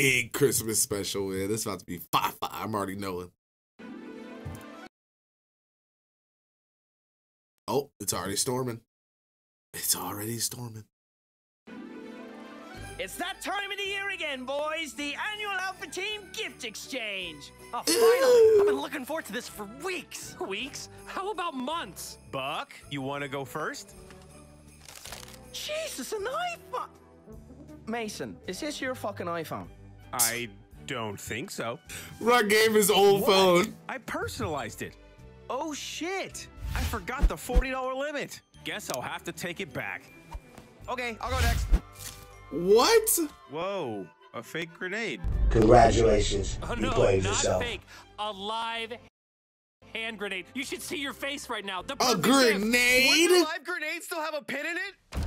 big Christmas special, man. This is about to be fire, fire. I'm already knowing. Oh, it's already storming. It's already storming. It's that time of the year again, boys. The annual Alpha Team gift exchange. Oh, finally! I've been looking forward to this for weeks. Weeks? How about months? Buck, you want to go first? Jesus, an iPhone. Mason, is this your fucking iPhone? I don't think so. Rock gave his old phone. I personalized it. Oh shit! I forgot the $40 limit. Guess I'll have to take it back. Okay, I'll go next. What? Whoa, a fake grenade. Congratulations. Oh, you no, played not yourself. fake. A live hand grenade. You should see your face right now. The A perfect gift. grenade? live grenade still have a pin in it?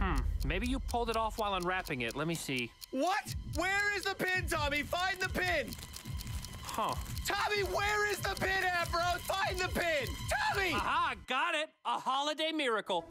Hmm. Maybe you pulled it off while unwrapping it. Let me see. What? Where is the pin, Tommy? Find the pin! Huh. Tommy, where is the pin at, bro? Find the pin! Tommy! Aha, got it. A holiday miracle.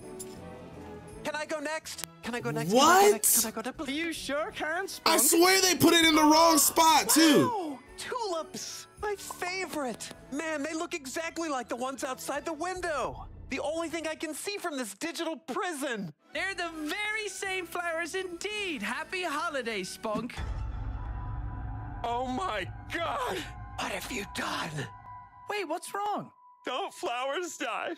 Can I go next? Can I go next? What? Can I go next? Can I go next? Are you sure, Karen? I swear they put it in the wrong spot, too. Oh, tulips! My favorite! Man, they look exactly like the ones outside the window! The only thing I can see from this digital prison! They're the very same flowers indeed. Happy holidays, Spunk. Oh my god! What have you done? Wait, what's wrong? Don't flowers die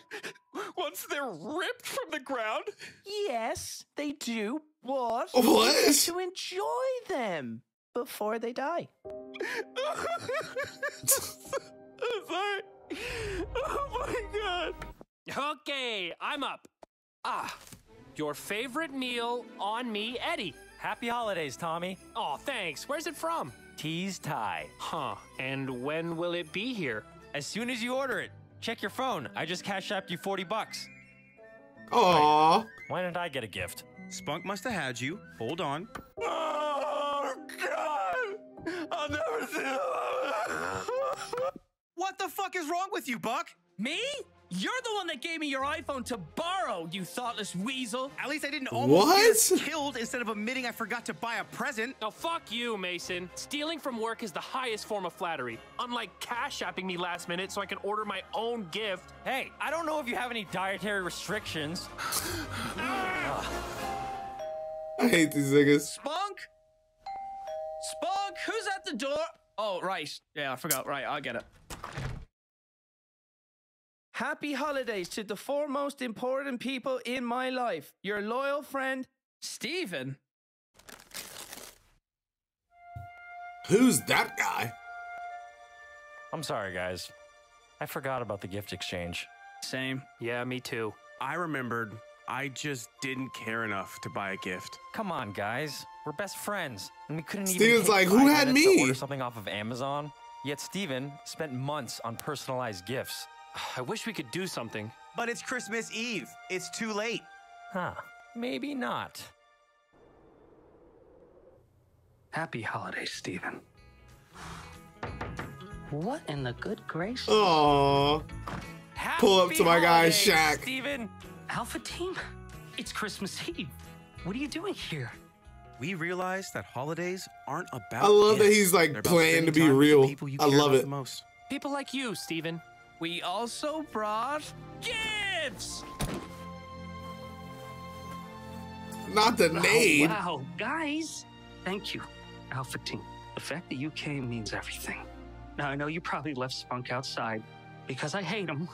once they're ripped from the ground? Yes, they do, but What? to enjoy them before they die. Sorry. Oh my god. Okay, I'm up. Ah, your favorite meal on me, Eddie. Happy holidays, Tommy. Oh, thanks. Where's it from? Tease tie. Huh. And when will it be here? As soon as you order it, check your phone. I just cash apped you 40 bucks. Aw. Why didn't I get a gift? Spunk must have had you. Hold on. Oh god! I'll never see What the fuck is wrong with you, Buck? Me? You're the one that gave me your iPhone to borrow, you thoughtless weasel. At least I didn't almost What? get us killed instead of admitting I forgot to buy a present. Now, fuck you, Mason. Stealing from work is the highest form of flattery. Unlike cash apping me last minute so I can order my own gift. Hey, I don't know if you have any dietary restrictions. I hate these niggas. Spunk? Spunk, who's at the door? Oh, right. Yeah, I forgot. Right, I get it. Happy holidays to the four most important people in my life. Your loyal friend, Stephen. Who's that guy? I'm sorry, guys. I forgot about the gift exchange. Same. Yeah, me too. I remembered. I just didn't care enough to buy a gift. Come on, guys. We're best friends, and we couldn't even. Steven's take like, "Who had me?" To order something off of Amazon. Yet Steven spent months on personalized gifts. I wish we could do something. But it's Christmas Eve. It's too late. Huh? Maybe not. Happy holidays, Stephen. What in the good grace? Aw. Pull up to my guy, holidays, Shaq. Steven. Alpha Team? It's Christmas Eve. What are you doing here? We realized that holidays aren't about. I love that he's, like, They're about playing to be time with the real. I love it. The most. People like you, Steven. We also brought gifts. Not the name. Oh, wow, guys. Thank you, Alpha Team. The fact that you came means everything. Now, I know you probably left Spunk outside because I hate him,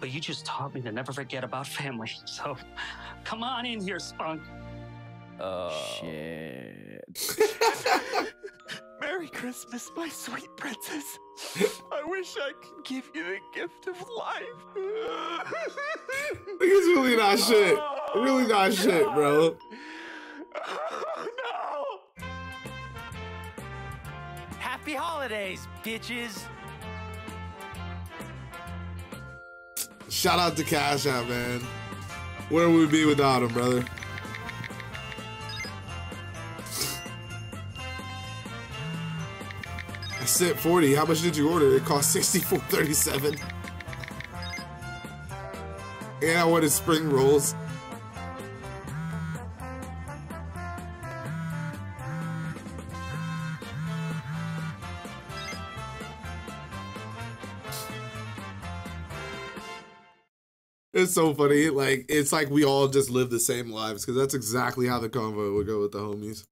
but you just taught me to never forget about family. So come on in here, Spunk. Uh, Shit. Merry Christmas, my sweet princess. I wish I could give you the gift of life. Nigga's really not shit. Really not shit, bro. Oh, no. Happy holidays, bitches. Shout out to Cash App, man. Where would we be without him, brother? I said 40. How much did you order? It cost 64.37. And I wanted spring rolls. It's so funny. Like it's like we all just live the same lives because that's exactly how the convo would go with the homies.